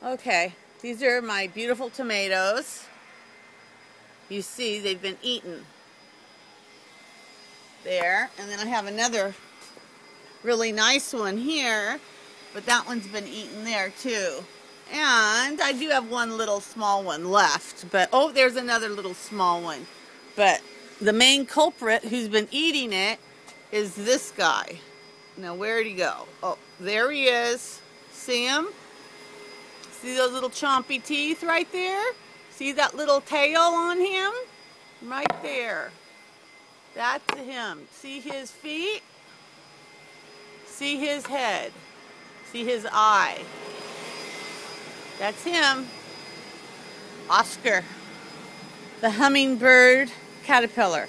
Okay, these are my beautiful tomatoes. You see, they've been eaten. There, and then I have another really nice one here, but that one's been eaten there too. And I do have one little small one left, but oh, there's another little small one. But the main culprit who's been eating it is this guy. Now, where'd he go? Oh, there he is. See him? See those little chompy teeth right there? See that little tail on him? Right there. That's him. See his feet? See his head? See his eye? That's him. Oscar. The hummingbird caterpillar.